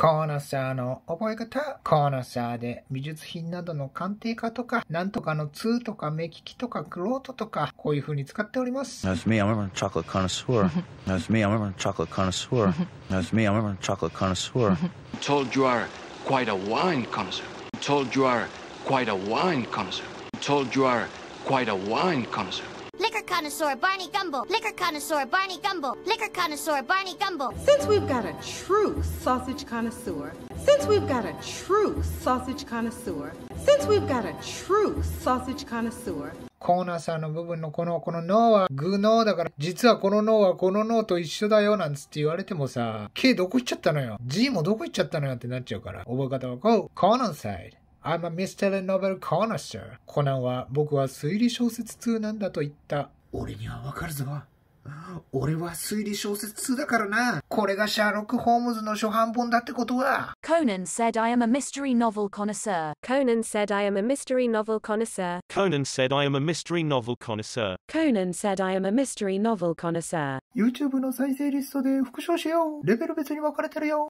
コーナサーの覚え方。コーナサーで美術品などの鑑定家とか、なんとかの2とか目利きとかクロートとか、こういう風に使っております。That's me, I'm a chocolate connoisseur. That's me, I'm a chocolate connoisseur. That's me, I'm a chocolate connoisseur. told you are quite a wine connoisseur. Told you are quite a wine connoisseur. Told you are quite a wine connoisseur. Connoisseur Barney Gumble. Liquor connoisseur Barney Gumble. Liquor connoisseur Barney Gumble. Since we've got a true sausage connoisseur, since we've got a true sausage connoisseur, since we've got a true sausage connoisseur, コーナーさんの部分のこの、この脳は具脳だから、実はこの脳はこの脳と一緒だよなんつって言われてもさ、K どこ行っちゃったのよ ?G もどこ行っちゃったのよってなっちゃうから、覚え方はこう、コーナーサイド。I'm a mystery novel connoisseur. コナンは僕は推理小説通なんだと言った。俺にはわかるぞ。俺は推理小説通だからな。これがシャーロック・ホームズの初版本だってことは。Conan said I am a mystery novel connoisseur. Conan said I am a mystery novel connoisseur. Conan said I am a mystery novel connoisseur. Conan said I am a mystery novel connoisseur. YouTube の再生リストで復唱しよう。レベル別に分かれてるよ。